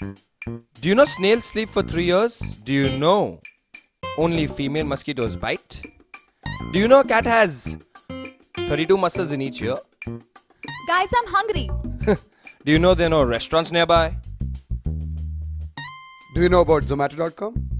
Do you know snails sleep for three years? Do you know only female mosquitoes bite? Do you know a cat has 32 muscles in each ear? Guys, I'm hungry. Do you know there are no restaurants nearby? Do you know about Zomato.com?